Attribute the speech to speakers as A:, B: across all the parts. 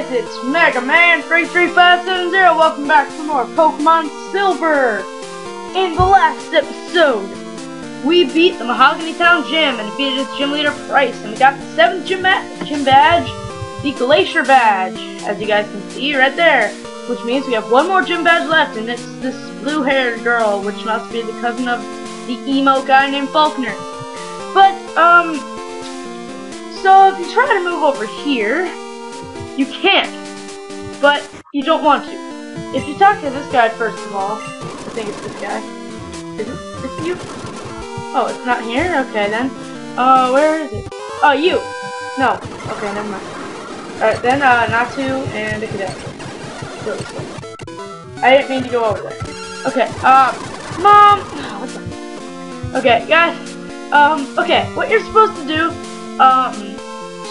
A: guys, it's Mega Man 33570. Welcome back to more Pokemon Silver. In the last episode, we beat the Mahogany Town Gym and defeated its gym leader Pryce, and we got the seventh gym, gym badge, the Glacier badge, as you guys can see right there. Which means we have one more gym badge left, and it's this blue-haired girl, which must be the cousin of the emo guy named Falkner. But um, so if you try to move over here, you can't, but you don't want to. If you talk to this guy first of all, I think it's this guy. Is it, is it you? Oh, it's not here? Okay then. Uh, where is it? Oh, you! No. Okay, never mind. Alright, then, uh, Natu and a cadet. Go this way. I didn't mean to go over there. Okay, um, Mom! Oh, okay, guys, um, okay, what you're supposed to do, um,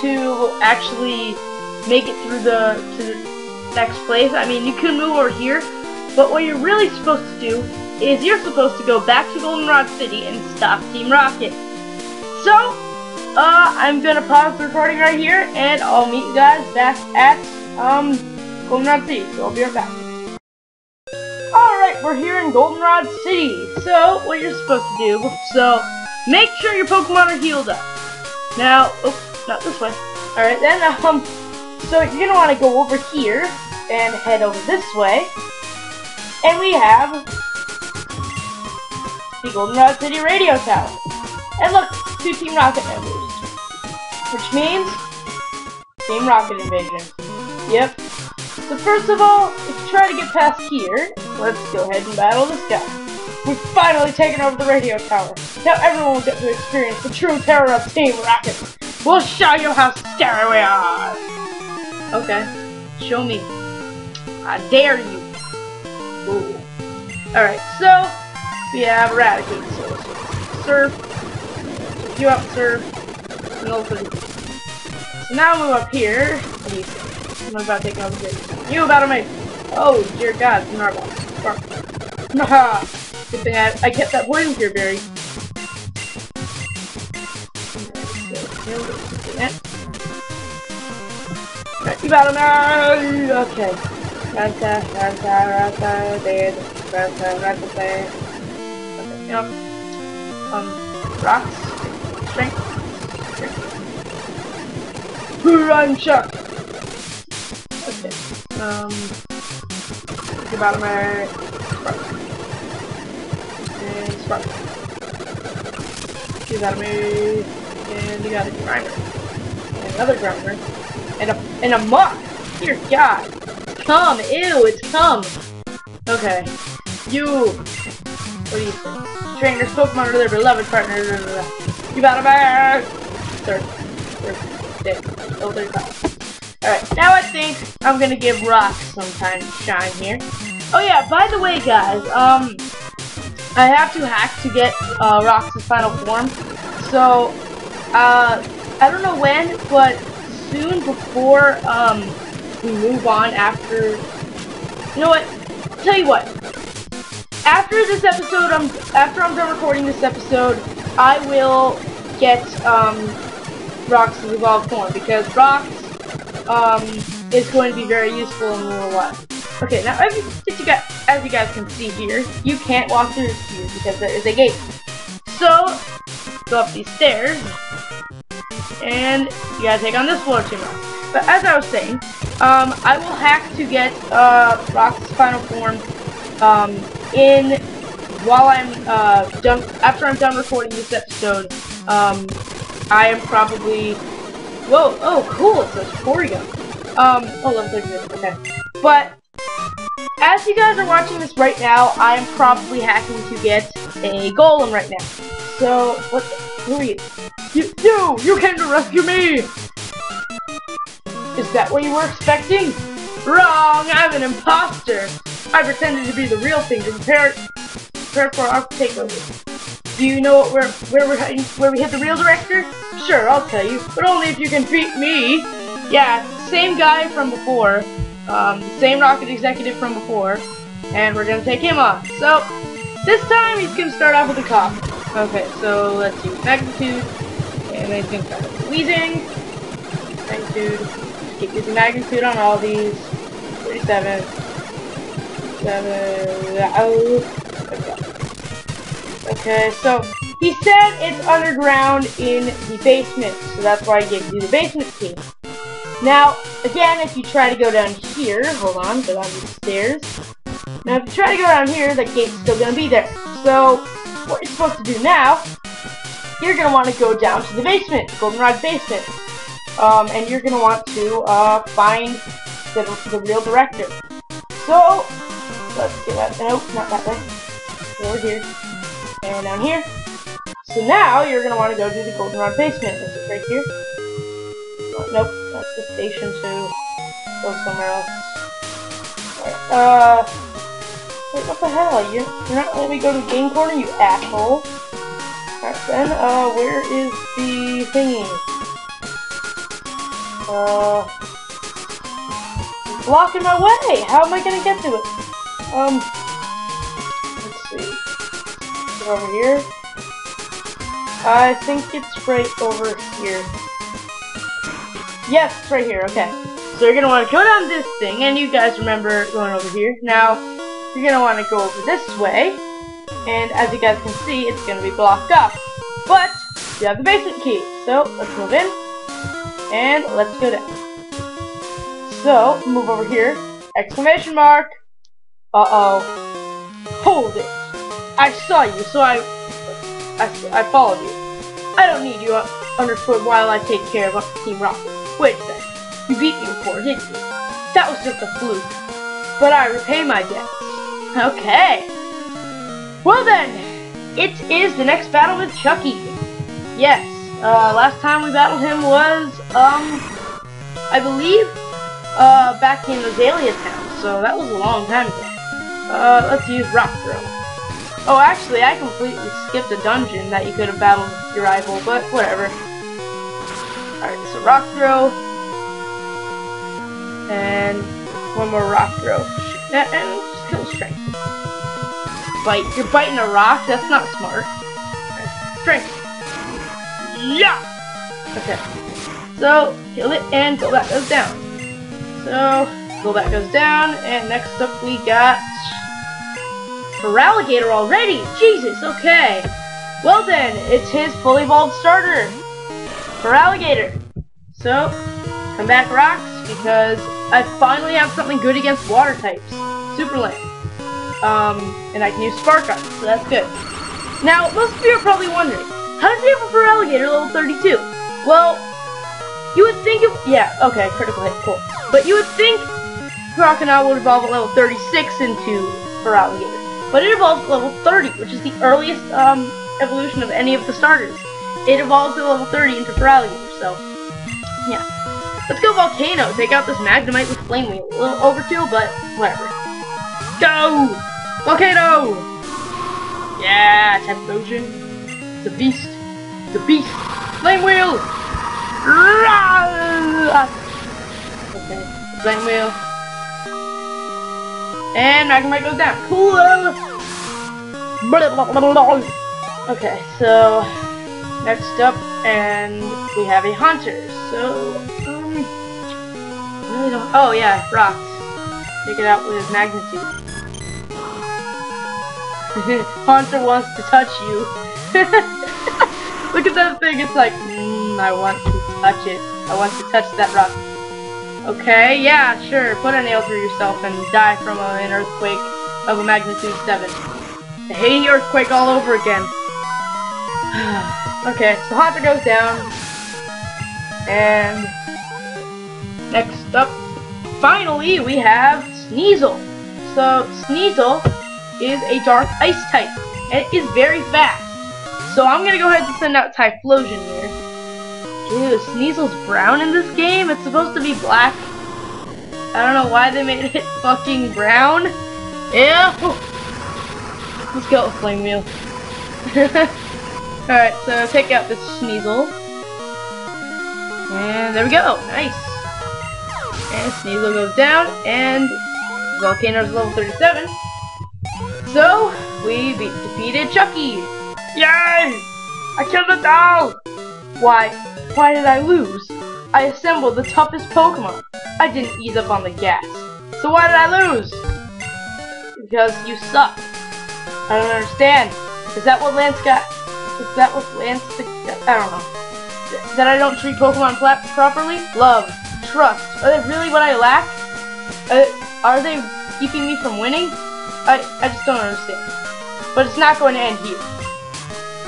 A: to actually make it through the to the next place. I mean, you can move over here, but what you're really supposed to do is you're supposed to go back to Goldenrod City and stop Team Rocket. So, uh, I'm gonna pause the recording right here, and I'll meet you guys back at um Goldenrod City. So I'll be right back. Alright, we're here in Goldenrod City. So, what you're supposed to do, so, make sure your Pokemon are healed up. Now, oh, not this way. Alright then, um, so you're gonna want to go over here and head over this way. And we have the Goldenrod City Radio Tower. And look, two Team Rocket members. Which means Team Rocket Invasion. Yep. So first of all, if you try to get past here, let's go ahead and battle this guy. We've finally taken over the radio tower. Now everyone will get to experience the true terror of Team Rocket. We'll show you how scary we are! Okay. Show me. I dare you. Ooh. Alright, so we have Eradicate so Surf. You up, Surf. No So now move up here. I'm about to take here. You about to make. Oh, dear God, Narwhal. Haha. Good thing I, I kept that poison cure berry. You now! Okay. Ranta, Ranta, Ranta, dead. Ranta, Ranta, dead. Okay, yep. Um, rocks. Strength. Strength. Run shot! Okay. Um, me. Spark. And spark. You battle me. And you got a Grimer. Another Grimer. And a and a Muk. Dear God. Come. Ew, it's come. Okay. You. What do you think? Trainers, Pokemon are their beloved partners. You got a bag. Third. Third. Dead. Oh, 35. Alright, now I think I'm gonna give Rock some time to shine here. Oh yeah, by the way guys, um, I have to hack to get uh, Rock's final form. So, uh, I don't know when, but soon before um, we move on after... You know what? Tell you what. After this episode, I'm after I'm done recording this episode, I will get um, Rock's evolved form because Rox um, is going to be very useful in a little while. Okay, now as you, as you, guys, as you guys can see here, you can't walk through here because there is a gate. So, go up these stairs, and you gotta take on this floor much. But as I was saying, um, I will hack to get uh, Rock's final form um, in while I'm uh, done after I'm done recording this episode. Um, I am probably whoa oh cool it says Porygon. Um, oh level 30 okay, but as you guys are watching this right now, I am probably hacking to get a Golem right now. So what? You? You, you, you came to rescue me! Is that what you were expecting? Wrong! I'm an imposter! I pretended to be the real thing to prepare, prepare for our takeover. Do you know where where we're where we hit the real director? Sure, I'll tell you, but only if you can beat me. Yeah, same guy from before, um, same rocket executive from before, and we're gonna take him on. So this time he's gonna start off with a cop. Okay, so let's use magnitude. And you can start wheezing. Magnitude. keep using magnitude on all these. 37. 7. Oh. Okay, so he said it's underground in the basement, so that's why I gave you the basement key. Now, again, if you try to go down here, hold on, go down the stairs. Now, if you try to go down here, that gate's still going to be there. So, what you're supposed to do now, you're going to want to go down to the basement, Goldenrod basement. Um, and you're going to want to uh, find the, the real director. So, let's get that, nope, not that way. Over here. And down here. So now, you're going to want to go to the Goldenrod basement. This is it right here? Oh, nope, that's the station to go somewhere else. Right, uh, wait, what the hell? You're, you're not letting me go to the game corner, you asshole. Alright then, uh, where is the thingy? Uh, blocking my way! How am I gonna get to it? Um, let's see. Over here? I think it's right over here. Yes, right here, okay. So you're gonna want to go down this thing, and you guys remember going over here. Now, you're gonna want to go over this way, and as you guys can see, it's gonna be blocked off. But, you have the basement key, so let's move in, and let's go down. So, move over here, exclamation mark, uh-oh, hold it. I saw you, so I, I, I followed you. I don't need you uh, underfoot while I take care of Team Rocket. Wait a second. You beat me before, didn't you? That was just a fluke. But I repay my debts. Okay. Well then, it is the next battle with Chucky. Yes, uh, last time we battled him was, um, I believe, uh, back in Azalea Town, so that was a long time ago. Uh, let's use Rock Throw. Oh, actually, I completely skipped a dungeon that you could have battled your rival, but whatever. Alright, so Rock Throw. And one more Rock Throw. And, Strength. Bite. You're biting a rock? That's not smart. Strength. Yeah! Okay. So, kill it and Golbat goes down. So, Golbat goes down, and next up we got... Feraligatr already! Jesus, okay. Well then, it's his fully evolved starter. Feraligatr. So, come back rocks, because I finally have something good against water types. Super Land. Um, and I can use Spark on so that's good. Now, most of you are probably wondering, how does he have a Feraligatr level 32? Well, you would think it, yeah, okay, critical hit, cool. But you would think Croconaw would evolve at level 36 into Feraligatr. But it evolves at level 30, which is the earliest, um, evolution of any of the starters. It evolves at level 30 into Feraligatr, so, yeah. Let's go Volcano, take out this Magnemite with Flame Wheel. A little overkill, but whatever. Go! Volcano! Yeah, explosion. The beast. The beast. Flame wheel! Okay, flame wheel. And Magnemite goes down. Cool! Okay, so next up, and we have a Haunter. So, um, really don't. Oh yeah, rocks. Take it out with magnitude. Haunter wants to touch you. Look at that thing, it's like, mm, I want to touch it. I want to touch that rock. Okay, yeah, sure, put a nail through yourself and die from a, an earthquake of a magnitude 7. I hate earthquake all over again. okay, so Haunter goes down. And next up, finally, we have Sneasel. So, Sneasel is a dark ice type, and it is very fast. So I'm gonna go ahead and send out Typhlosion here. Dude, Sneasel's brown in this game? It's supposed to be black. I don't know why they made it fucking brown. Yeah. Let's go with Flame Wheel. Alright, so take out this Sneasel. And there we go. Nice. And Sneasel goes down, and Volcano's level 37. So, we beat, defeated Chucky! Yay! I killed the doll! Why, why did I lose? I assembled the toughest Pokemon. I didn't ease up on the gas. So why did I lose? Because you suck. I don't understand. Is that what Lance got? Is that what Lance... I don't know. That I don't treat Pokemon properly? Love. Trust. Are they really what I lack? Uh, are they keeping me from winning? I, I just don't understand. But it's not going to end here.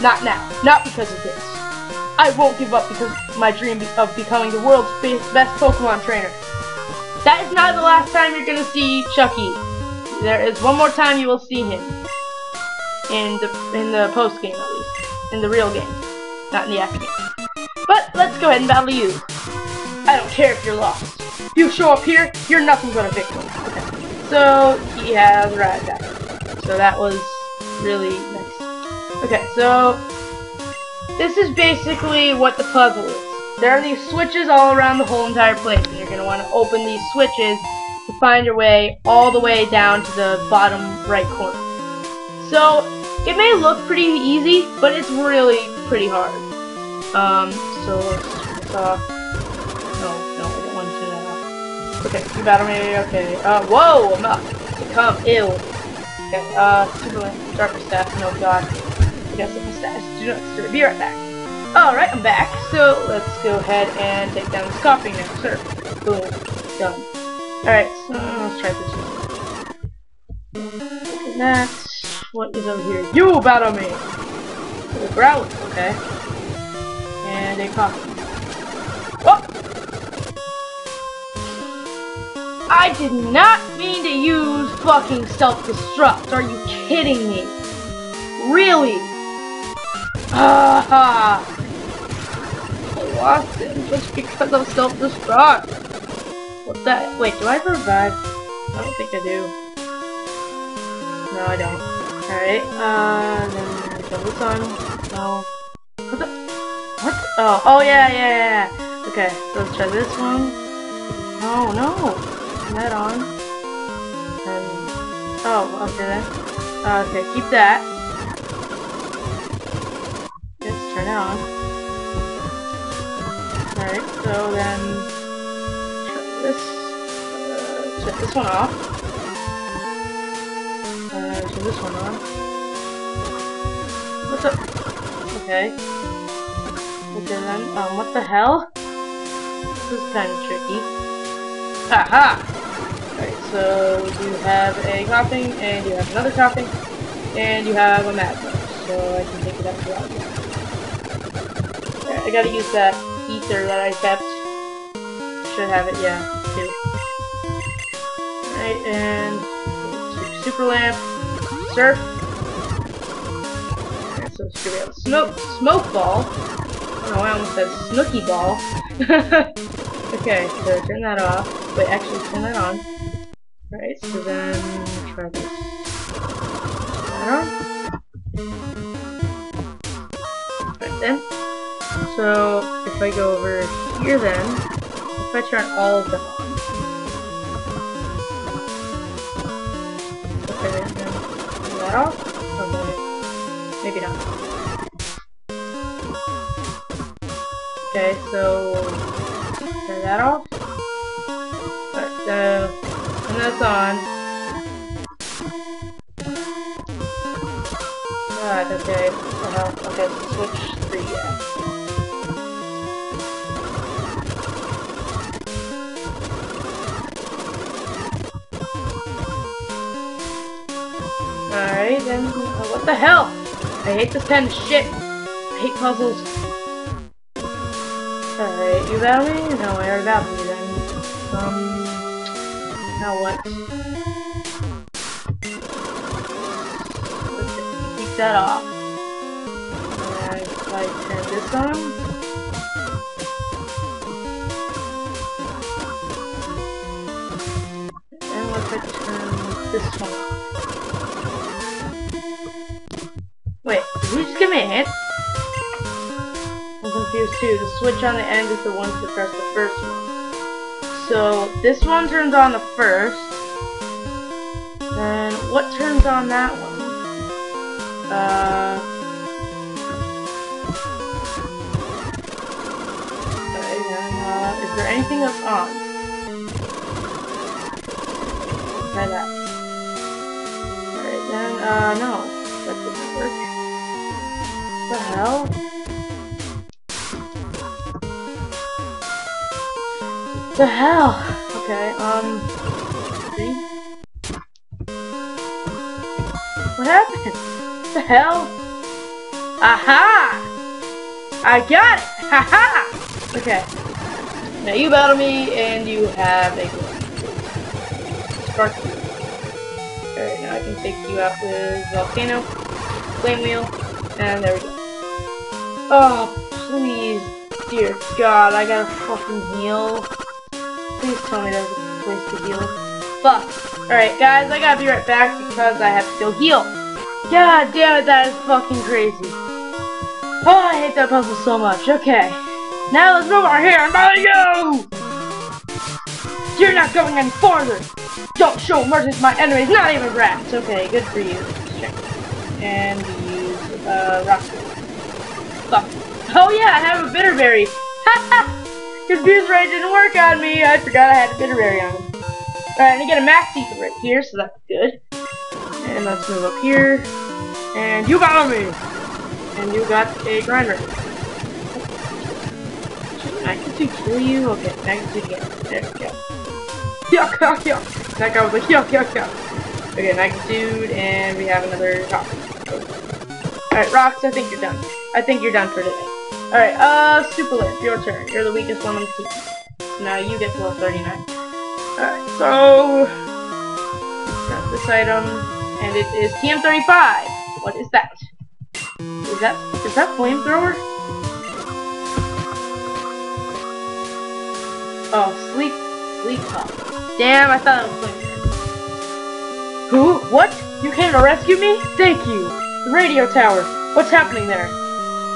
A: Not now. Not because of this. I won't give up because my dream of becoming the world's best Pokemon trainer. That is not the last time you're gonna see Chucky. There is one more time you will see him. In the in the post game at least. In the real game. Not in the after game. But let's go ahead and battle you. I don't care if you're lost. You show up here, you're nothing but a victim. So he has right back. So that was really nice. Okay, so this is basically what the puzzle is. There are these switches all around the whole entire place, and you're going to want to open these switches to find your way all the way down to the bottom right corner. So, it may look pretty easy, but it's really pretty hard. Um, so let's turn this off. No, no, Okay, you battle me, okay. Uh, whoa, I'm up. Become ill. Okay, uh, Super Darker Staff, no god. I guess my status do not disturb. Be right back. Alright, I'm back. So, let's go ahead and take down this Koffing now, sir. Boom. Done. Alright, so let's try this one. Look at that. What is over here? You battle me! The growl, okay. And a Koffing. I did not mean to use fucking self-destruct. Are you kidding me? Really? Ah! I lost him just because of self-destruct. What the? Wait, do I revive? I don't think I do. No, I don't. Alright, uh, then this on. No. What the? What? Oh, oh yeah, yeah, yeah. Okay, so let's try this one. No, no that on. And, oh, okay then. Okay, keep that. Just turn it on. Alright, so then turn this uh, this one off. Uh turn this one on. What's up? Okay. Okay then, um what the hell? This is kinda tricky. Haha! So you have a Koffing, and you have another Koffing, and you have a Magma, so I can take it up to that. Right, I gotta use that ether that I kept. Should have it, yeah, too. Alright, and Super Lamp, Surf. So Super Smoke, Smoke Ball. Oh, I almost said Snooky Ball. okay, so turn that off. Wait, actually, turn that on. Right, so then try this. Right then. So if I go over here then, if I turn all of them on. Okay, then turn that off. Oh, maybe not. Okay, so turn that off. But, uh, and that's on. Right, okay. Uh -huh. Okay, switch 3, yeah. Alright, then, uh, what the hell? I hate this kind of shit. I hate puzzles. Alright, you battle me? No, I already battled you then. Um, now what? Keep that off. And I turn this on. And if I turn this one Wait, did you just give me a hint? I'm confused too. The switch on the end is the one to press the first one. So this one turns on the first. Then what turns on that one? Uh. Is there anything that's on? try that. Alright, then, uh, no. That didn't work. What the hell? The hell? Okay, um... See? What happened? What the hell? Aha! I got it! Haha! Okay. Now you battle me, and you have a Spark you. Alright, now I can take you out with Volcano, Flame Wheel, and there we go. Oh, please, dear God, I gotta fucking heal. Please tell me there's a place to heal. Fuck. Alright, guys, I gotta be right back because I have to heal. God damn it, that is fucking crazy. Oh, I hate that puzzle so much. Okay. Now let's move our hair and body go! You're not going any farther! Don't show mercy to my enemies, not even rats! Okay, good for you. Check. And use, uh, rock. Fuck. Oh yeah, I have a bitterberry! Haha! Confused Ray didn't work on me! I forgot I had a bitterberry on me. Alright, and I get a max ether right here, so that's good. And let's move up here. And you got me! And you got a Grimer. Magnitude kill you? Okay, magnitude again. There we go. Yuck, yuck, yuck. That guy was like, yuck, yuck, yuck. Okay, magnitude, and we have another rock. Alright, rocks, I think you're done. I think you're done for today. Alright, uh, Super your turn. You're the weakest one on the team. Now you get to level 39. Alright, so... Got this item, and it is TM35. What is that? Is that, is that flamethrower? Oh, sleep, sleep talk. Damn, I thought it was flamethrower. Who? What? You came to rescue me? Thank you. The radio tower. What's happening there?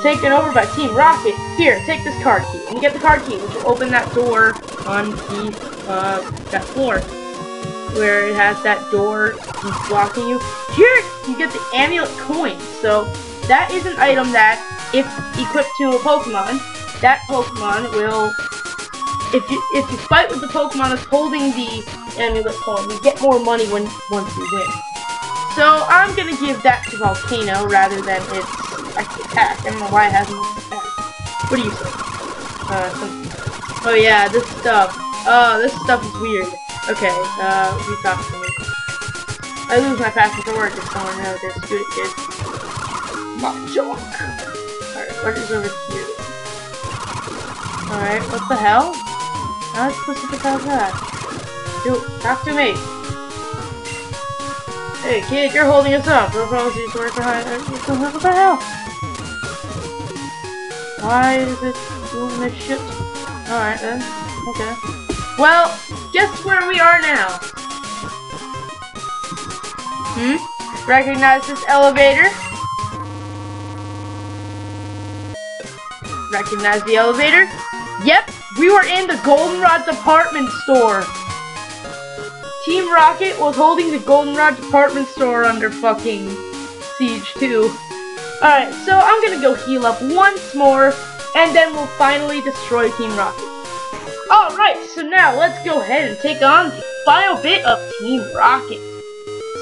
A: Taken over by Team Rocket. Here, take this card key. And you get the card key, which will open that door on the, uh, that floor. Where it has that door blocking you. Here, you get the amulet coin. So, that is an item that, if equipped to a Pokemon, that Pokemon will if you if you fight with the Pokemon that's holding the amulet coin, you get more money when once you win. So I'm gonna give that to Volcano rather than its attack. I don't know why it has an attack. What do you say? Uh, some, oh yeah, this stuff. Oh, this stuff is weird. Okay, uh, you talk to me. I lose my passion for work if someone. Shoot it, kid. My junk. Alright, what is over here? Alright, what the hell? How specific how's that? Dude, talk to me. Hey kid, you're holding us up. We'll probably see work behind What the hell? Why is it doing this shit? Alright then. Okay. Well, guess where we are now? Hmm? Recognize this elevator? Recognize the elevator? Yep, we were in the Goldenrod department store. Team Rocket was holding the Goldenrod department store under fucking siege too. Alright, so I'm gonna go heal up once more, and then we'll finally destroy Team Rocket. Alright, so now let's go ahead and take on the final bit of Team Rocket.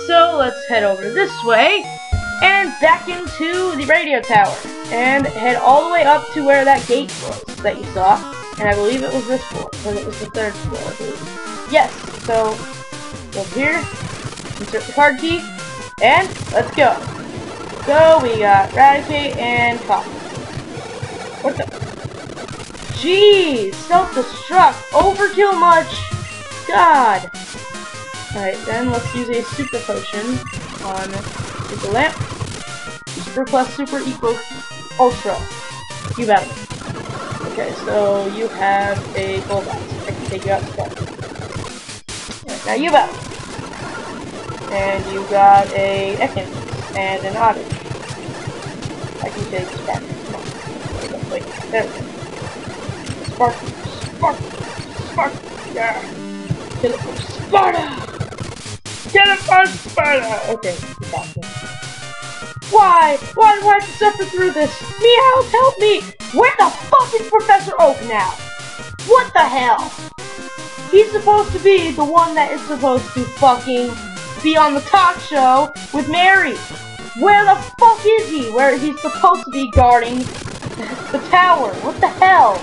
A: So let's head over this way, and back into the radio tower, and head all the way up to where that gate was that you saw, and I believe it was this floor, because it was the third floor, Yes, so, go here, insert the card key, and let's go. So, we got Raticate and Koffing. What the? Jeez, self-destruct, overkill much? God. Alright, then let's use a super potion on Super Lamp. Super plus super equals ultra. You battle. Okay, so you have a Golbat. I can take you out to Now you battle. And you got a Ekans and an Otter. I can take Spark. Wait, there. Spark. Spark. Spark. Yeah. Kill it for Sparta! Get it for Sparta! Okay, stop Why? Why do I have to suffer through this? Meowth, help me! Where the fuck is Professor Oak now? What the hell? he's supposed to be the one that is supposed to fucking be on the talk show with Mary. Where the fuck is he? Where he's supposed to be guarding the tower. What the hell?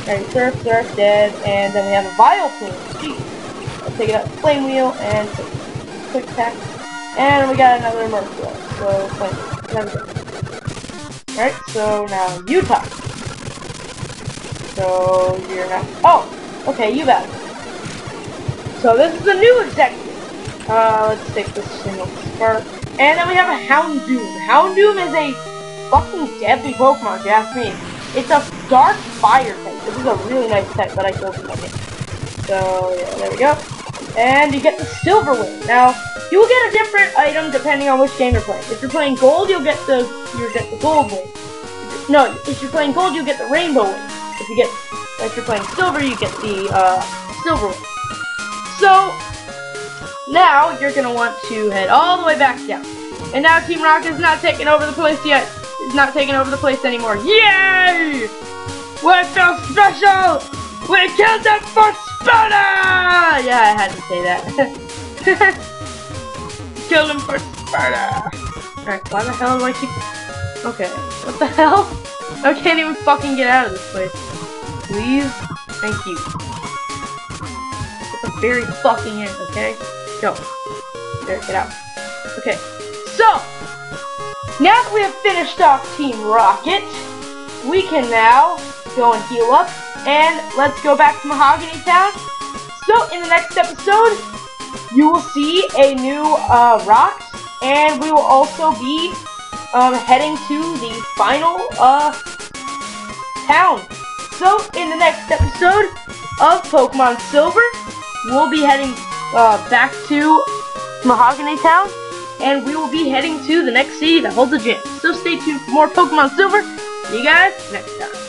A: Alright, surf, surf, dead, and then we have a Vileplume. Jeez. I'll take it out flame wheel and quick attack. And we got another Murkrow. So flame wheel. Alright, so now talk. So you're not Oh! Okay, you got it. So this is the new executive. Uh let's take this single spark. And then we have a Houndoom. Houndoom is a fucking deadly Pokemon, if you ask me. It's a dark fire type. This is a really nice type that I in my game. So, yeah, there we go. And you get the Silver Wing. Now, you will get a different item depending on which game you're playing. If you're playing Gold, you'll get the you get the Gold Wing. No, if you're playing Gold, you'll get the Rainbow Wing. If you get if you're playing Silver, you get the uh, Silver Wing. So, now, you're going to want to head all the way back down. And now Team Rocket is not taking over the place yet. It's not taking over the place anymore. Yay! We're so special! We killed them for Sparta! Yeah, I had to say that. Kill him for Sparta! Alright, why the hell do I keep... Okay, what the hell? I can't even fucking get out of this place. Please? Thank you. At the very fucking end, okay? Go. There, get out. Okay. So, now that we have finished off Team Rocket, we can now go and heal up, and let's go back to Mahogany Town. So, in the next episode, you will see a new uh, rocks, and we will also be um, heading to the final uh, town. So, in the next episode of Pokemon Silver, we'll be heading uh, back to Mahogany Town, and we will be heading to the next city that holds a gym. So stay tuned for more Pokemon Silver. See you guys next time.